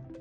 you